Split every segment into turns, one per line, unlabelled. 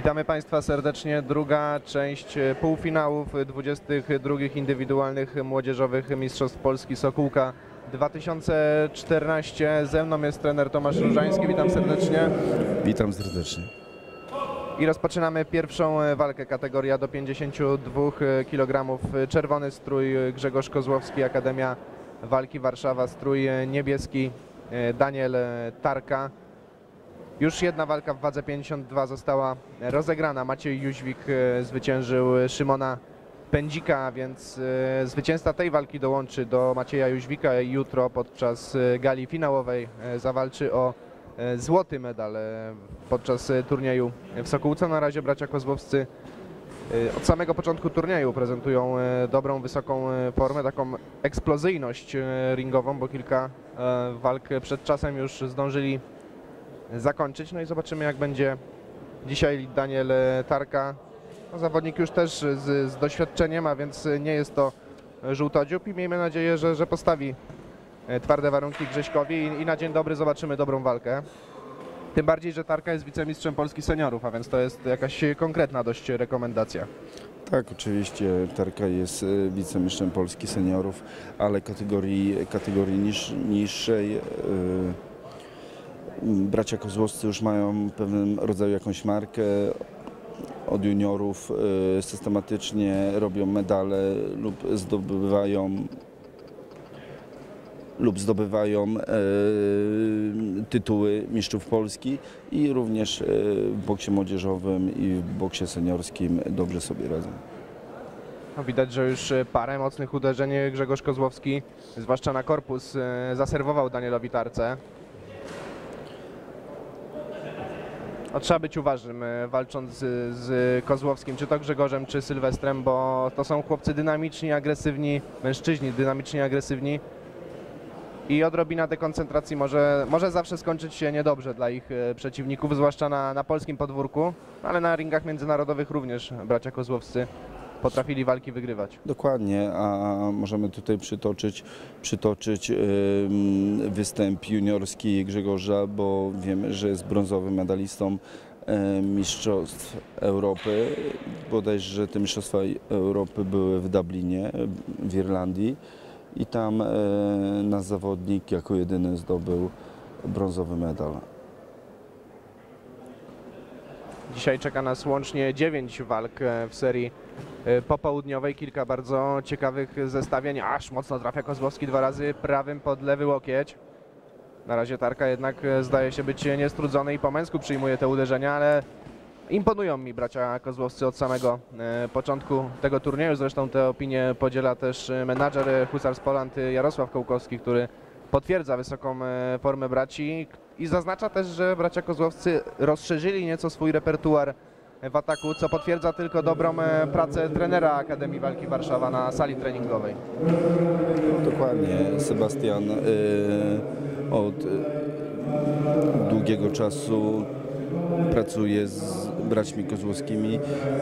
Witamy Państwa serdecznie. Druga część e, półfinałów e, 22 indywidualnych młodzieżowych Mistrzostw Polski Sokółka 2014. Ze mną jest trener Tomasz Różański. Witam serdecznie.
Witam serdecznie.
I rozpoczynamy pierwszą e, walkę kategoria do 52 kg. Czerwony strój e, Grzegorz Kozłowski, Akademia Walki Warszawa, strój e, niebieski e, Daniel e, Tarka. Już jedna walka w wadze 52 została rozegrana. Maciej Jóźwik e, zwyciężył Szymona Pędzika, więc e, zwycięzca tej walki dołączy do Macieja Jóźwika jutro podczas e, gali finałowej zawalczy o złoty medal podczas turnieju w Sokółce. Na razie bracia Kozłowscy od samego początku turnieju prezentują dobrą, wysoką formę, taką eksplozyjność ringową, bo kilka walk przed czasem już zdążyli zakończyć. No i zobaczymy jak będzie dzisiaj Daniel e, Tarka. No, zawodnik już też z, z doświadczeniem, a więc nie jest to żółtodziób i miejmy nadzieję, że, że postawi e, twarde warunki Grześkowi i, i na dzień dobry zobaczymy dobrą walkę. Tym bardziej, że Tarka jest wicemistrzem Polski seniorów, a więc to jest jakaś konkretna dość rekomendacja.
Tak, oczywiście Tarka jest e, wicemistrzem Polski seniorów, ale kategorii, kategorii niż, niższej. e, Bracia Kozłowscy już mają pewnego rodzaju jakąś markę. Od juniorów e, systematycznie robią medale lub zdobywają lub zdobywają e, tytuły mistrzów Polski i również e, w boksie młodzieżowym i w boksie seniorskim dobrze sobie radzą.
No, widać, że już parę mocnych uderzeń Grzegorz Kozłowski, zwłaszcza na korpus, zaserwował Danielowi Tarce. No, trzeba być uważnym, e, walcząc z, z Kozłowskim, czy to Grzegorzem, czy Sylwestrem, bo to są chłopcy dynamiczni, agresywni, mężczyźni dynamiczni, agresywni. I odrobina dekoncentracji może, może zawsze skończyć się niedobrze dla ich e, przeciwników, zwłaszcza na, na polskim podwórku, ale na ringach międzynarodowych również bracia Kozłowscy potrafili walki wygrywać.
Dokładnie, a możemy tutaj przytoczyć, przytoczyć występ juniorski Grzegorza, bo wiemy, że jest brązowym medalistą Mistrzostw Europy. Bodajże te Mistrzostwa Europy były w Dublinie, w Irlandii i tam e, nasz zawodnik jako jedyny zdobył brązowy medal.
Dzisiaj czeka nas łącznie 9 walk e, w serii popołudniowej, kilka bardzo ciekawych zestawień. Aż mocno trafia Kozłowski dwa razy prawym pod lewy łokieć. Na razie Tarka jednak e, zdaje się być niestrudzony i po męsku przyjmuje te uderzenia, ale imponują mi bracia Kozłowscy od samego e, początku tego turnieju. Zresztą te opinie podziela też e, menadżer e, Husars Poland e, Jarosław Kołkowski, który potwierdza wysoką e, formę braci i zaznacza też, że bracia Kozłowscy rozszerzyli nieco swój repertuar w ataku, co potwierdza tylko dobrą e, pracę trenera Akademii Walki Warszawa na sali treningowej.
Dokładnie. Sebastian y, od y, długiego czasu pracuje z braćmi kozłowskimi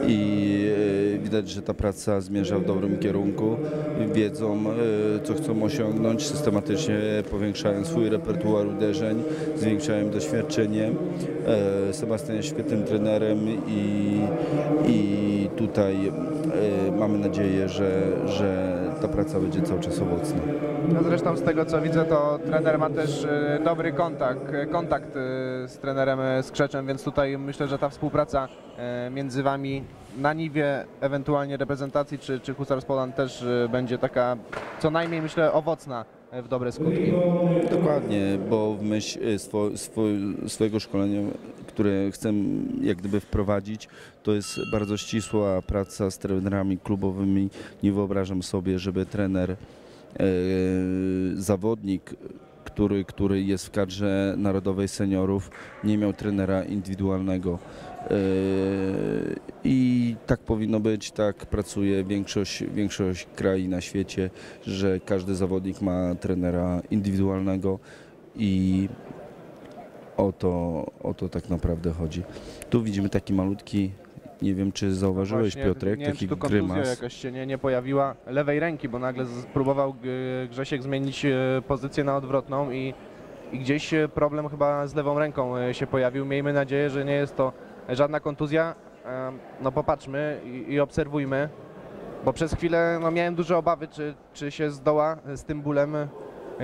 i y, widać, że ta praca zmierza w dobrym kierunku. Wiedzą, y, co chcą osiągnąć, systematycznie powiększają swój repertuar uderzeń, zwiększają doświadczenie. E, Sebastian jest świetnym trenerem i, i tutaj mamy nadzieję, że, że ta praca będzie cały czas owocna.
No zresztą z tego co widzę, to trener ma też e, dobry kontakt, e, kontakt e, z trenerem Skrzeczem, więc tutaj myślę, że ta współpraca między wami na niwie ewentualnie reprezentacji czy, czy Husars Poland też będzie taka co najmniej myślę owocna w dobre skutki.
Dokładnie, bo w myśl y, swo, swo, swojego szkolenia, które chcę jak gdyby wprowadzić, to jest bardzo ścisła praca z trenerami klubowymi. Nie wyobrażam sobie, żeby trener, e, zawodnik, który, który jest w kadrze narodowej seniorów, nie miał trenera indywidualnego. E, I tak powinno być, tak pracuje większość, większość krajów na świecie, że każdy zawodnik ma trenera indywidualnego i o to, o to tak naprawdę chodzi. Tu widzimy taki malutki, nie wiem czy zauważyłeś
Właśnie,
Piotrek,
nie wiem,
taki
czy tu
grymas.
jakaś się nie, nie pojawiła lewej ręki, bo nagle z- próbował e, Grzesiek zmienić e, pozycję na odwrotną i i gdzieś e, problem chyba z lewą ręką się pojawił. Miejmy nadzieję, że nie jest to żadna kontuzja. No popatrzmy i, i obserwujmy, bo przez chwilę no, miałem duże obawy, czy, czy się zdoła z tym bólem e,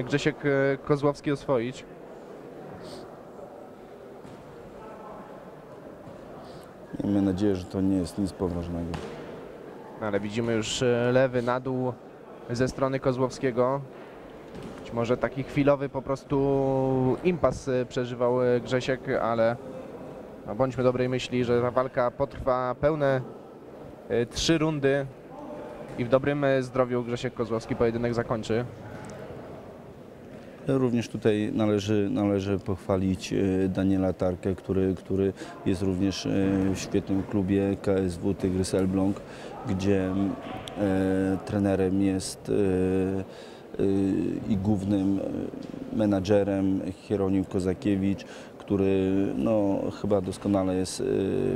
Grzesiek e, Kozłowski oswoić.
Miejmy nadzieję, że to nie jest nic poważnego.
Ale widzimy już e, lewy na dół ze strony Kozłowskiego. Być może taki chwilowy po prostu impas przeżywał Grzesiek, ale no bądźmy dobrej myśli, że ta walka potrwa pełne e, trzy rundy i w dobrym e, zdrowiu Grzesiek Kozłowski pojedynek zakończy.
Również tutaj należy, należy pochwalić e, Daniela Tarkę, który, który jest również w świetnym klubie KSW Tygrys Elbląg, gdzie e, trenerem jest i głównym menadżerem Hieronił Kozakiewicz, który no, chyba doskonale jest e,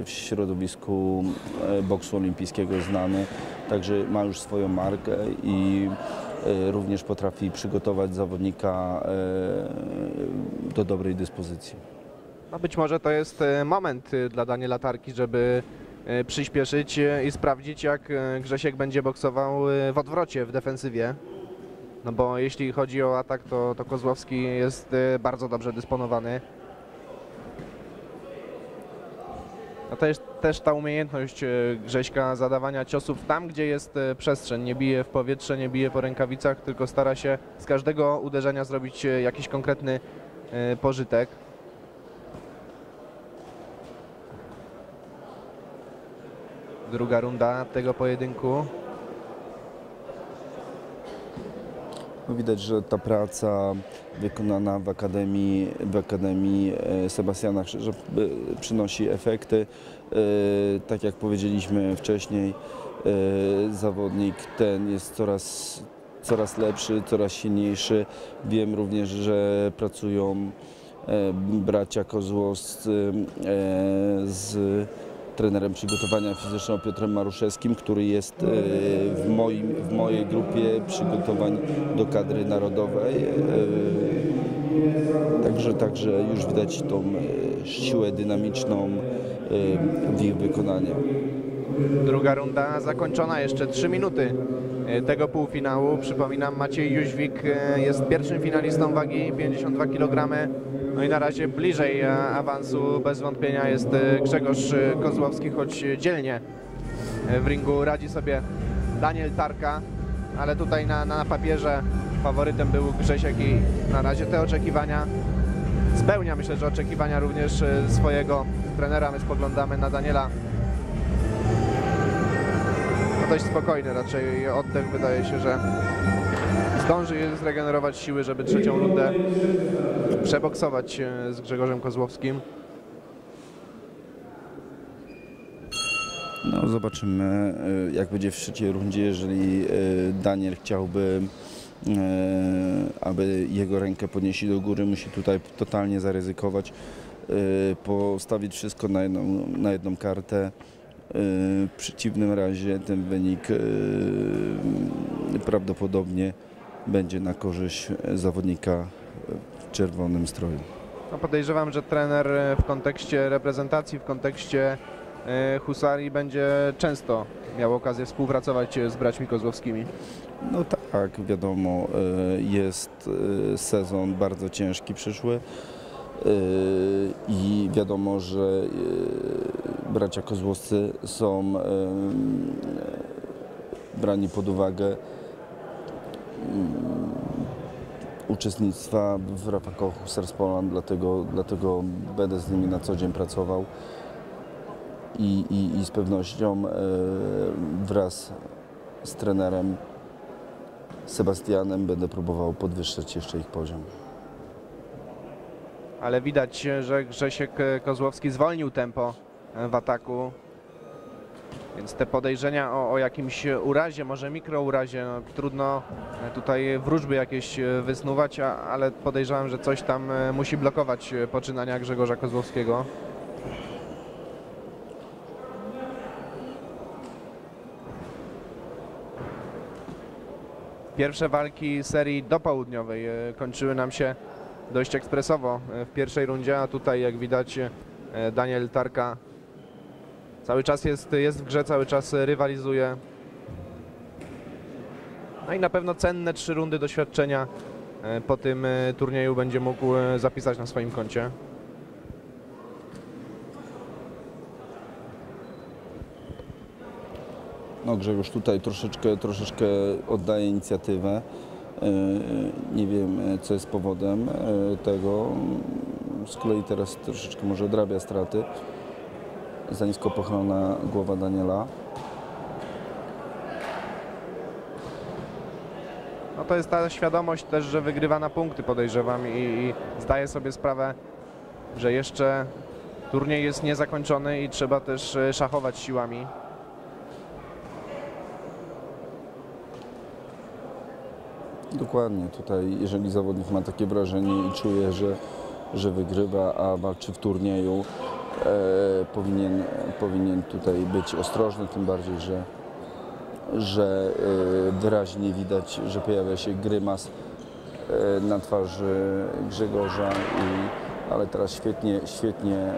w środowisku e, boksu olimpijskiego znany, także ma już swoją markę i e, również potrafi przygotować zawodnika do dobrej dyspozycji.
Być może to jest moment dla Daniela Tarki, żeby przyspieszyć i sprawdzić, jak Grzesiek będzie boksował w odwrocie, w defensywie. No bo jeśli chodzi o atak, to, to Kozłowski jest bardzo dobrze dysponowany. No to jest też ta umiejętność e, Grześka zadawania ciosów tam, gdzie jest e, przestrzeń. Nie bije w powietrze, nie bije po rękawicach, tylko stara się z każdego uderzenia zrobić e, jakiś konkretny pożytek. Druga runda tego pojedynku.
No widać, że ta praca wykonana w Akademii, w Akademii e, Sebastiana Krzyża e, przynosi efekty. E, Tak jak powiedzieliśmy wcześniej, zawodnik ten jest coraz, coraz lepszy, coraz silniejszy. Wiem również, że pracują bracia Kozłowscy z trenerem przygotowania fizycznego Piotrem Maruszewskim, który jest e, w, moim, w mojej grupie przygotowań do kadry narodowej. E, Także, także już widać tą e, siłę dynamiczną w ich wykonaniu.
Druga runda zakończona, jeszcze 3 minuty tego półfinału. Przypominam, Maciej Jóźwik jest pierwszym finalistą wagi 52 kg. No i na razie bliżej e, awansu bez wątpienia jest e, Grzegorz e, Kozłowski, choć dzielnie w ringu radzi sobie Daniel Tarka, ale tutaj na, na papierze faworytem był Grzesiek i na razie te oczekiwania spełnia, myślę, że oczekiwania również swojego trenera. My spoglądamy na Daniela no dość spokojny raczej oddech. Wydaje się, że zdąży zregenerować siły, żeby trzecią rundę przeboksować e, z Grzegorzem Kozłowskim.
No, zobaczymy, e, jak będzie w trzeciej rundzie, jeżeli e, Daniel chciałby, aby jego rękę podnieśli do góry, musi tutaj totalnie zaryzykować, postawić wszystko na jedną, na jedną kartę. W przeciwnym razie ten wynik prawdopodobnie będzie na korzyść zawodnika w czerwonym stroju.
No podejrzewam, że trener e, w kontekście reprezentacji, w kontekście e, Husarii będzie często miał okazję współpracować e, z braćmi Kozłowskimi.
No tak, wiadomo, e, jest e, sezon bardzo ciężki przyszły e, i wiadomo, że e, bracia Kozłowscy są e, brani pod uwagę uczestnictwa w Rafakowo Husars Poland, dlatego, dlatego będę z nimi na co dzień pracował i, i, i z pewnością e, wraz z trenerem Sebastianem będę próbował podwyższać jeszcze ich poziom.
Ale widać, że Grzesiek Kozłowski zwolnił tempo w ataku. Więc te podejrzenia o, o jakimś urazie, może mikrourazie, no, trudno e, tutaj wróżby jakieś e, wysnuwać, a, ale podejrzewam, że coś tam e, musi blokować poczynania Grzegorza Kozłowskiego. Pierwsze walki serii dopołudniowej kończyły nam się dość ekspresowo w pierwszej rundzie, a tutaj jak widać Daniel Tarka cały czas jest, jest w grze, cały czas rywalizuje. No i na pewno cenne trzy rundy doświadczenia e, po tym e, turnieju będzie mógł e, zapisać na swoim koncie.
No Grzegorz tutaj troszeczkę, troszeczkę oddaje inicjatywę. Nie wiem, co jest powodem tego. Z kolei teraz troszeczkę może odrabia straty. Za nisko pochylona głowa Daniela.
No to jest ta świadomość też, że wygrywa na punkty podejrzewam i, i zdaje sobie sprawę, że jeszcze turniej jest niezakończony i trzeba też e, szachować siłami.
Dokładnie. Tutaj, jeżeli zawodnik ma takie wrażenie i czuje, że, że wygrywa, a walczy w turnieju, powinien, powinien tutaj być ostrożny, tym bardziej, że, że e, wyraźnie widać, że pojawia się grymas e, na twarzy Grzegorza, i, ale teraz świetnie, świetnie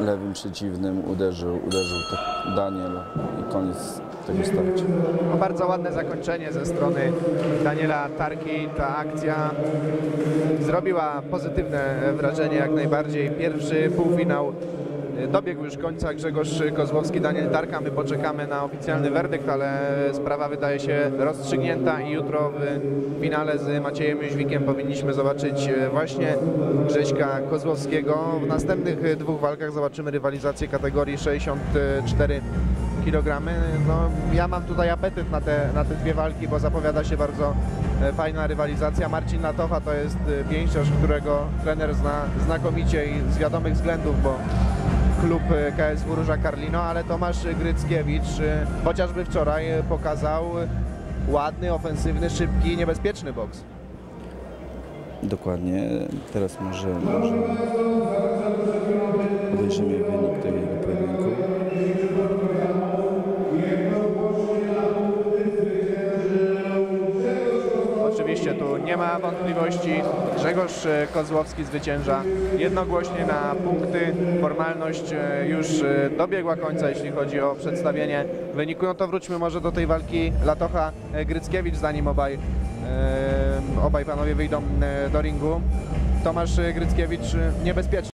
lewym przeciwnym uderzył, uderzył Daniel i koniec starcia.
No bardzo ładne zakończenie ze strony Daniela Tarki. Ta akcja zrobiła pozytywne wrażenie jak najbardziej. Pierwszy półfinał dobiegł już końca. Grzegorz Kozłowski, Daniel Tarka. My poczekamy na oficjalny werdykt, ale sprawa wydaje się rozstrzygnięta i jutro w finale z Maciejem Jóźwikiem powinniśmy zobaczyć właśnie Grześka Kozłowskiego. W następnych dwóch walkach zobaczymy rywalizację kategorii 64 kg. No, ja mam tutaj apetyt na te, na te dwie walki, bo zapowiada się bardzo e, fajna rywalizacja. Marcin Latocha to jest e, pięściarz, którego trener zna znakomicie i z wiadomych względów, bo klub e, KSW Róża Karlino, ale Tomasz Gryckiewicz e, chociażby wczoraj e, pokazał ładny, ofensywny, szybki, niebezpieczny boks.
Dokładnie. Teraz może, może obejrzymy wynik tego pojedynku.
Ma wątpliwości. Grzegorz e, Kozłowski zwycięża jednogłośnie na punkty. Formalność e, już e, dobiegła końca, jeśli chodzi o przedstawienie wyniku. No to wróćmy może do tej walki Latocha Gryckiewicz, zanim obaj, obaj panowie wyjdą do ringu. Tomasz Gryckiewicz niebezpieczny.